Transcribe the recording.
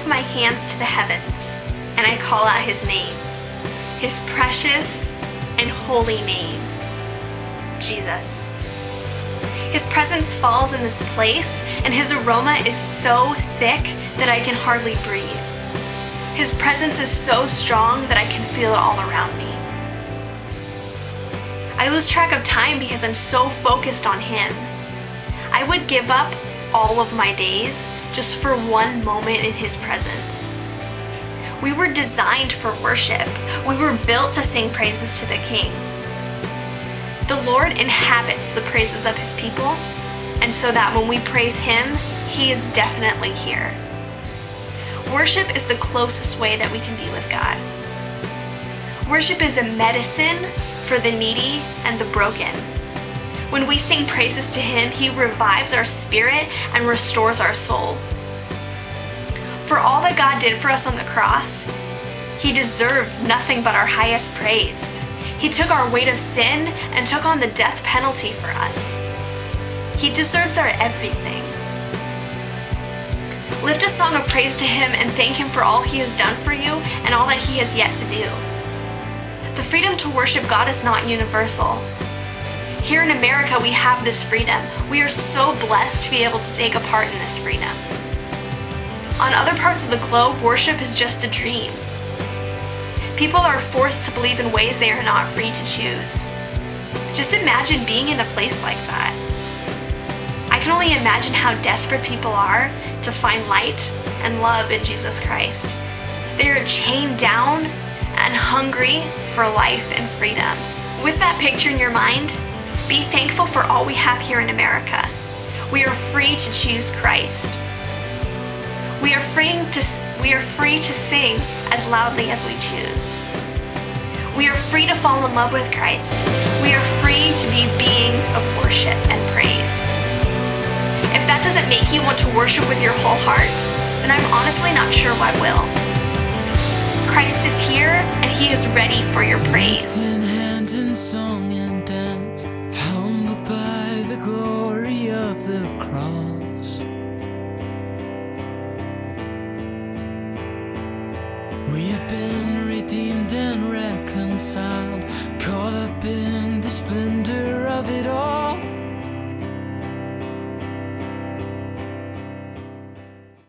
lift my hands to the heavens and I call out his name, his precious and holy name, Jesus. His presence falls in this place, and his aroma is so thick that I can hardly breathe. His presence is so strong that I can feel it all around me. I lose track of time because I'm so focused on him. I would give up all of my days just for one moment in his presence. We were designed for worship. We were built to sing praises to the King. The Lord inhabits the praises of his people, and so that when we praise him, he is definitely here. Worship is the closest way that we can be with God. Worship is a medicine for the needy and the broken. When we sing praises to Him, He revives our spirit and restores our soul. For all that God did for us on the cross, He deserves nothing but our highest praise. He took our weight of sin and took on the death penalty for us. He deserves our everything. Lift a song of praise to Him and thank Him for all He has done for you and all that He has yet to do. The freedom to worship God is not universal. Here in America, we have this freedom. We are so blessed to be able to take a part in this freedom. On other parts of the globe, worship is just a dream. People are forced to believe in ways they are not free to choose. Just imagine being in a place like that. I can only imagine how desperate people are to find light and love in Jesus Christ. They are chained down and hungry for life and freedom. With that picture in your mind, be thankful for all we have here in America. We are free to choose Christ. We are free to we are free to sing as loudly as we choose. We are free to fall in love with Christ. We are free to be beings of worship and praise. If that doesn't make you want to worship with your whole heart, then I'm honestly not sure what will. Christ is here and he is ready for your praise. The cross. We have been